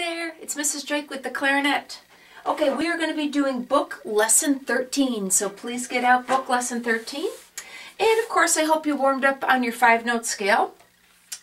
there, it's Mrs. Drake with the clarinet. Okay, we are going to be doing book lesson 13, so please get out book lesson 13. And of course, I hope you warmed up on your five note scale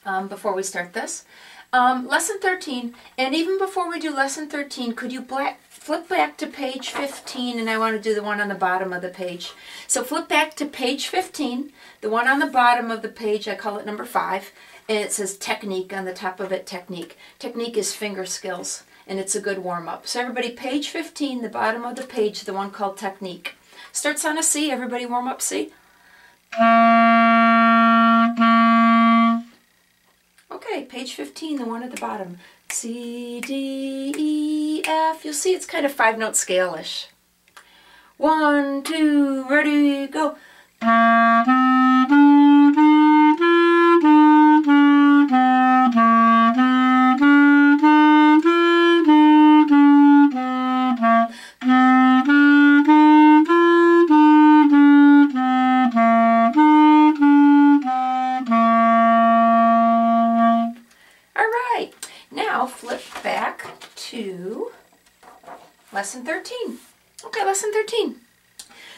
um, before we start this. Um, lesson 13, and even before we do lesson 13, could you black, flip back to page 15, and I want to do the one on the bottom of the page. So flip back to page 15, the one on the bottom of the page, I call it number 5, and it says technique on the top of it, technique. Technique is finger skills, and it's a good warm-up. So everybody, page 15, the bottom of the page, the one called technique. Starts on a C, everybody warm up C. Okay, page 15, the one at the bottom. C, D, E, F. You'll see it's kind of five-note scale-ish. One, two, ready, go. Lesson 13. Okay, lesson 13.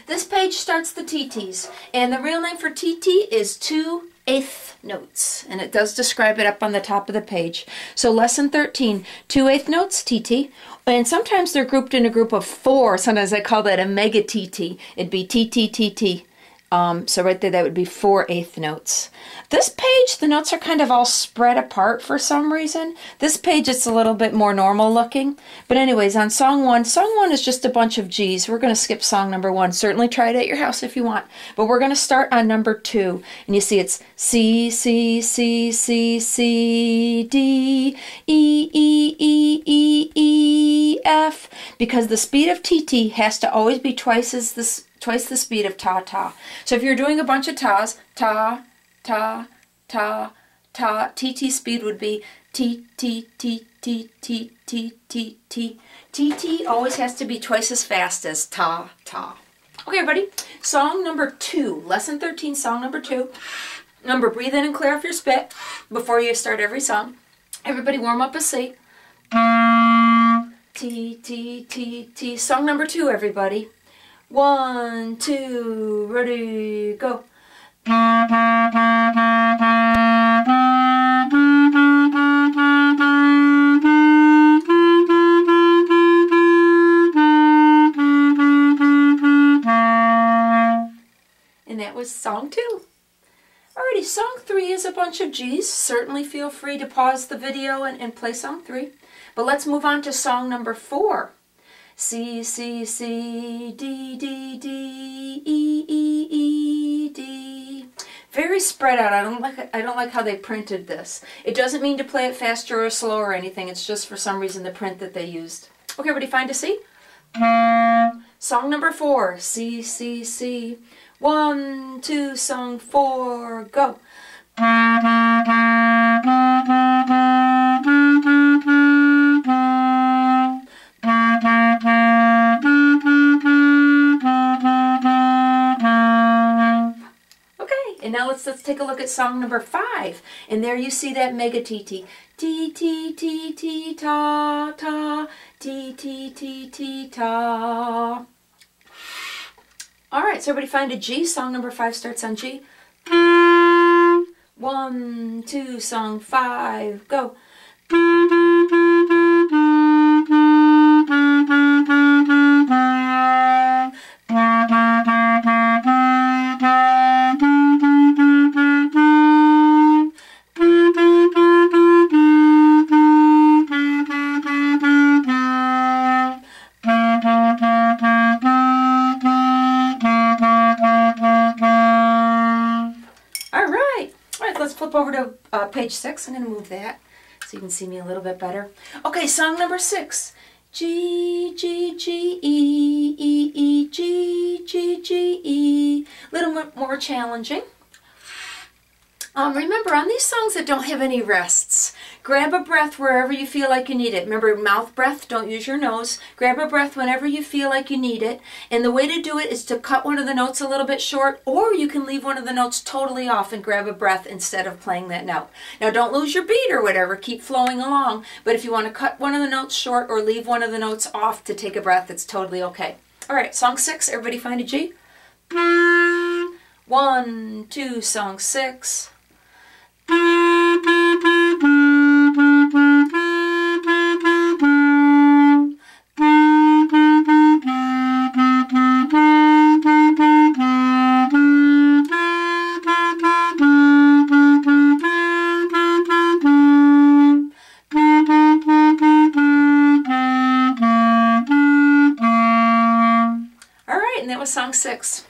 This page starts the TTs, and the real name for TT is two eighth notes, and it does describe it up on the top of the page. So lesson 13, two eighth notes, TT, and sometimes they're grouped in a group of four. Sometimes I call that a mega TT. It'd be TT, TT, um, so right there, that would be four eighth notes. This page, the notes are kind of all spread apart for some reason. This page, it's a little bit more normal looking. But anyways, on song one, song one is just a bunch of G's. We're going to skip song number one. Certainly try it at your house if you want. But we're going to start on number two. And you see it's C, C, C, C, C, D, E, E, E, E, E because the speed of TT has to always be twice as the, twice the speed of ta-ta. So if you're doing a bunch of tas, ta, ta, ta, ta, TT speed would be T, T, T, T, T, T, T, T. TT always has to be twice as fast as ta, ta. Okay, everybody, song number two, lesson 13, song number two. Number, breathe in and clear off your spit before you start every song. Everybody warm up a seat. T, T, T, T. Song number two, everybody. One, two, ready, go. And that was song two. Alrighty, song three is a bunch of G's. Certainly feel free to pause the video and, and play song three. But let's move on to song number four. C, C, C, D, D, D, E, E, E, D. Very spread out. I don't like I don't like how they printed this. It doesn't mean to play it faster or slow or anything. It's just for some reason the print that they used. Okay, everybody find a C? Song number four. C, C, C. One, two, song four, go. Let's let's take a look at song number five. And there you see that mega TT. T T T T ta ta T T T T ta. All right, so everybody find a G. Song number five starts on G. One, two, song five, go. Flip over to uh, page six. I'm going to move that so you can see me a little bit better. Okay, song number six. G, G, G, E, E, E, G, G, G, E. A little bit more challenging. Um, remember, on these songs that don't have any rests, grab a breath wherever you feel like you need it. Remember, mouth breath, don't use your nose. Grab a breath whenever you feel like you need it. And the way to do it is to cut one of the notes a little bit short, or you can leave one of the notes totally off and grab a breath instead of playing that note. Now, don't lose your beat or whatever, keep flowing along. But if you want to cut one of the notes short or leave one of the notes off to take a breath, it's totally okay. All right, song six, everybody find a G? One, two, song six. Right, and that was song six.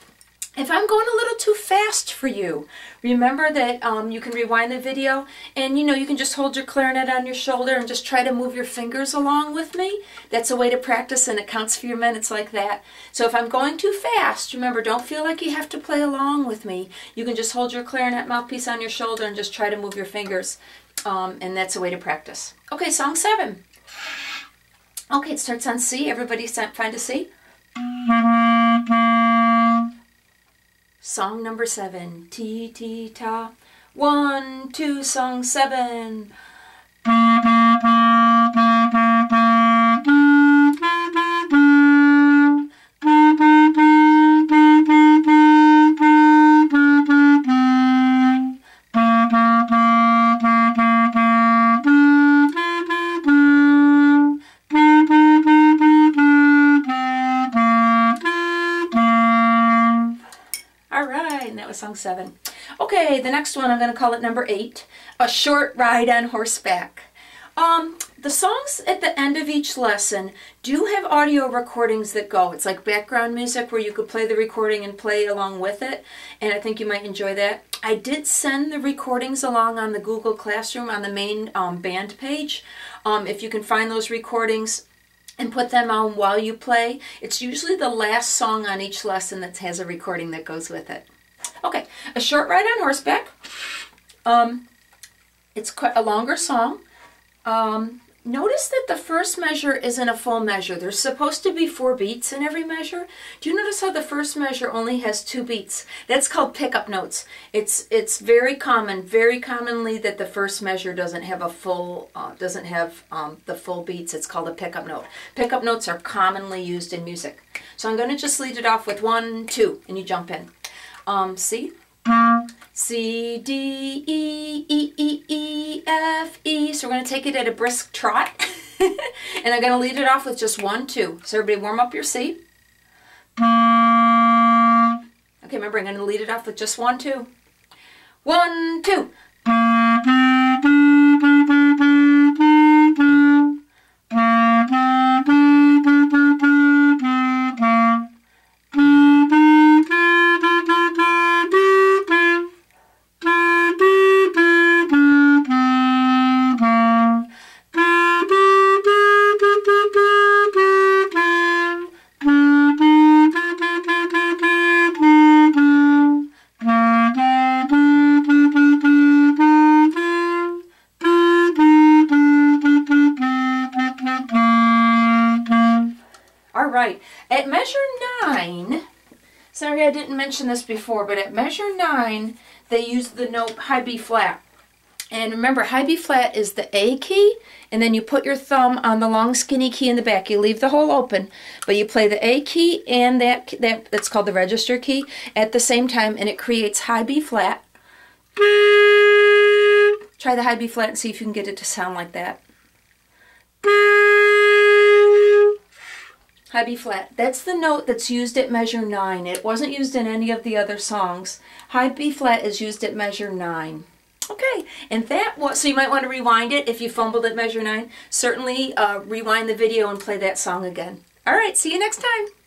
If I'm going a little too fast for you, remember that um, you can rewind the video and you know you can just hold your clarinet on your shoulder and just try to move your fingers along with me. That's a way to practice and it counts for your minutes like that. So if I'm going too fast, remember don't feel like you have to play along with me. You can just hold your clarinet mouthpiece on your shoulder and just try to move your fingers um, and that's a way to practice. Okay, song seven. Okay, it starts on C. Everybody find a C. Song number seven. Ti ti ta. One, two, song seven. Seven. Okay, the next one I'm going to call it number eight, a short ride on horseback. Um, the songs at the end of each lesson do have audio recordings that go. It's like background music where you could play the recording and play along with it, and I think you might enjoy that. I did send the recordings along on the Google Classroom on the main um, band page. Um, if you can find those recordings, and put them on while you play. It's usually the last song on each lesson that has a recording that goes with it. Okay, a short ride on horseback. Um, it's quite a longer song. Um, notice that the first measure isn't a full measure. There's supposed to be four beats in every measure. Do you notice how the first measure only has two beats? That's called pickup notes. It's it's very common, very commonly that the first measure doesn't have a full, uh, doesn't have um, the full beats. It's called a pickup note. Pickup notes are commonly used in music. So I'm going to just lead it off with one, two, and you jump in. Um, C. C, D, E, E, E, E, F, E. So we're going to take it at a brisk trot. and I'm going to lead it off with just one, two. So everybody warm up your C. Okay, remember I'm going to lead it off with just one, two. One, two. Right, at measure nine, sorry I didn't mention this before, but at measure nine, they use the note high B flat. And remember, high B flat is the A key, and then you put your thumb on the long skinny key in the back. You leave the hole open, but you play the A key and that, that that's called the register key at the same time, and it creates high B flat. Try the high B flat and see if you can get it to sound like that. High B flat. That's the note that's used at measure 9. It wasn't used in any of the other songs. High B flat is used at measure 9. Okay, and that was, so you might want to rewind it if you fumbled at measure 9. Certainly uh, rewind the video and play that song again. All right, see you next time.